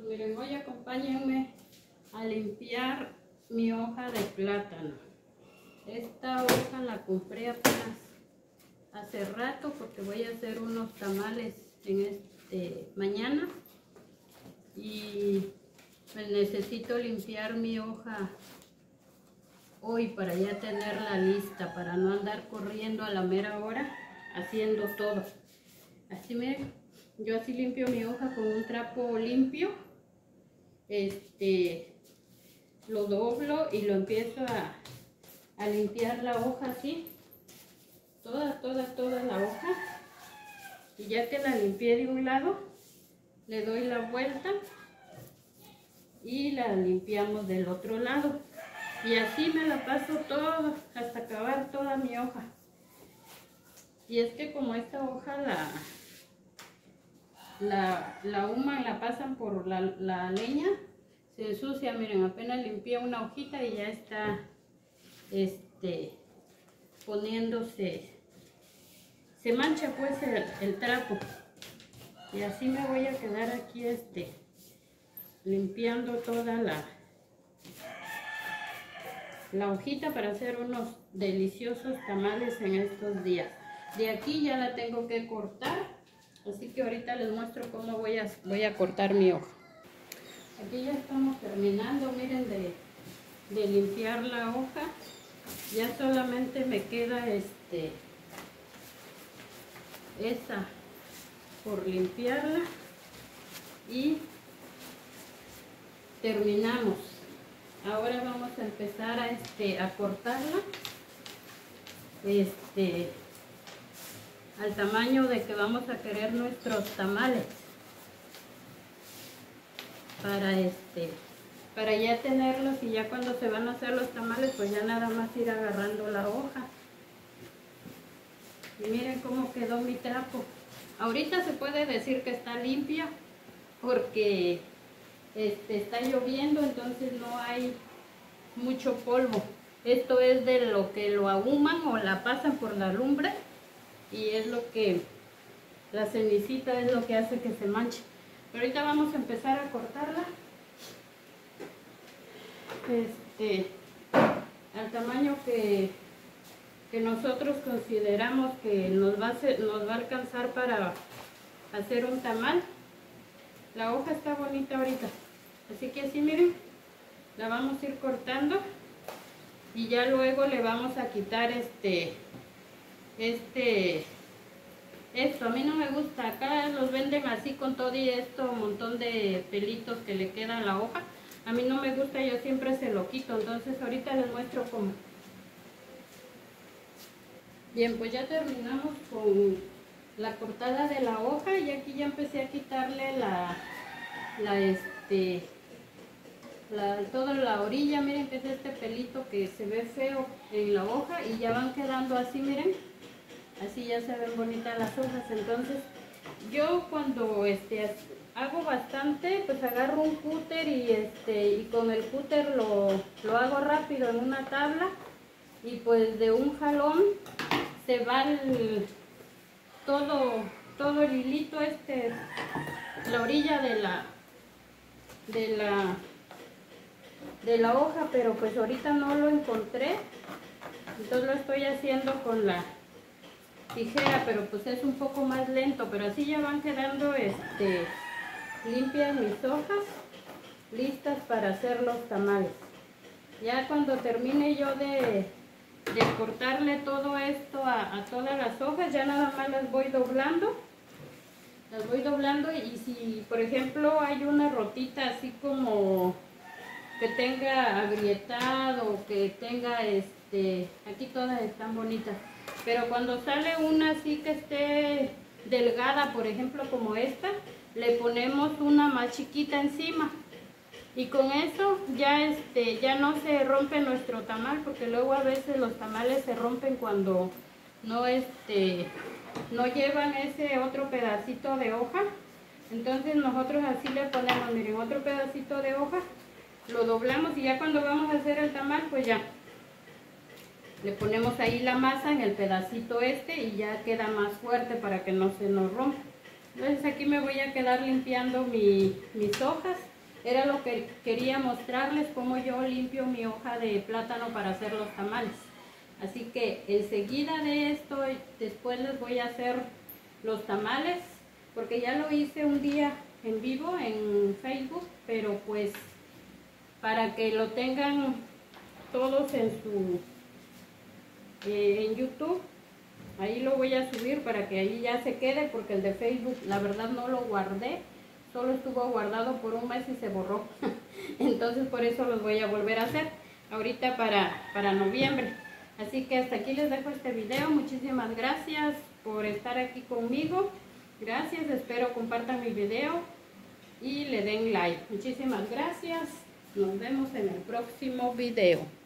miren, hoy acompáñenme a limpiar mi hoja de plátano. Esta hoja la compré apenas hace rato porque voy a hacer unos tamales en este mañana y pues necesito limpiar mi hoja hoy para ya tenerla lista, para no andar corriendo a la mera hora haciendo todo. Así miren, yo así limpio mi hoja con un trapo limpio. Este, lo doblo y lo empiezo a, a limpiar la hoja así. Toda, toda, toda la hoja. Y ya que la limpié de un lado, le doy la vuelta y la limpiamos del otro lado. Y así me la paso todo hasta acabar toda mi hoja. Y es que como esta hoja la, la, la human, la pasan por la, la leña, se ensucia, miren, apenas limpié una hojita y ya está este, poniéndose, se mancha pues el, el, trapo. Y así me voy a quedar aquí este, limpiando toda la, la hojita para hacer unos deliciosos tamales en estos días. De aquí ya la tengo que cortar, así que ahorita les muestro cómo voy a, voy a cortar mi hoja. Aquí ya estamos terminando, miren, de, de limpiar la hoja. Ya solamente me queda este esa por limpiarla y terminamos. Ahora vamos a empezar a, este, a cortarla. Este, al tamaño de que vamos a querer nuestros tamales. Para este para ya tenerlos y ya cuando se van a hacer los tamales pues ya nada más ir agarrando la hoja. Y miren cómo quedó mi trapo. Ahorita se puede decir que está limpia porque este, está lloviendo entonces no hay mucho polvo. Esto es de lo que lo ahuman o la pasan por la lumbre y es lo que la cenicita es lo que hace que se manche. Pero ahorita vamos a empezar a cortarla. Este al tamaño que, que nosotros consideramos que nos va, a nos va a alcanzar para hacer un tamal. La hoja está bonita ahorita. Así que así miren la vamos a ir cortando y ya luego le vamos a quitar este este esto a mí no me gusta. Acá los venden así con todo y esto un montón de pelitos que le queda a la hoja. A mí no me gusta yo siempre se lo quito. Entonces ahorita les muestro cómo. Bien pues ya terminamos con la cortada de la hoja y aquí ya empecé a quitarle la la este la, toda la orilla, miren que es este pelito que se ve feo en la hoja y ya van quedando así, miren, así ya se ven bonitas las hojas, entonces yo cuando este hago bastante, pues agarro un cúter y este y con el cúter lo, lo hago rápido en una tabla y pues de un jalón se va el, todo, todo el hilito este, la orilla de la de la de la hoja, pero pues ahorita no lo encontré. Entonces lo estoy haciendo con la tijera, pero pues es un poco más lento, pero así ya van quedando este limpias mis hojas, listas para hacer los tamales. Ya cuando termine yo de, cortarle todo esto a, a todas las hojas, ya nada más las voy doblando las voy doblando y si por ejemplo hay una rotita así como que tenga agrietado, que tenga este, aquí todas están bonitas, pero cuando sale una así que esté delgada, por ejemplo como esta, le ponemos una más chiquita encima. Y con eso ya este ya no se rompe nuestro tamal porque luego a veces los tamales se rompen cuando no este no llevan ese otro pedacito de hoja. Entonces nosotros así le ponemos miren otro pedacito de hoja lo doblamos y ya cuando vamos a hacer el tamal pues ya le ponemos ahí la masa en el pedacito este y ya queda más fuerte para que no se nos rompa Entonces aquí me voy a quedar limpiando mi, mis hojas. Era lo que quería mostrarles, cómo yo limpio mi hoja de plátano para hacer los tamales. Así que enseguida de esto, después les voy a hacer los tamales, porque ya lo hice un día en vivo en Facebook, pero pues para que lo tengan todos en su en YouTube ahí lo voy a subir para que ahí ya se quede porque el de Facebook la verdad no lo guardé. Solo estuvo guardado por un mes y se borró. Entonces por eso los voy a volver a hacer ahorita para, para noviembre. Así que hasta aquí les dejo este video. Muchísimas gracias por estar aquí conmigo. Gracias espero compartan mi video y le den like. Muchísimas gracias. Nos vemos en el próximo video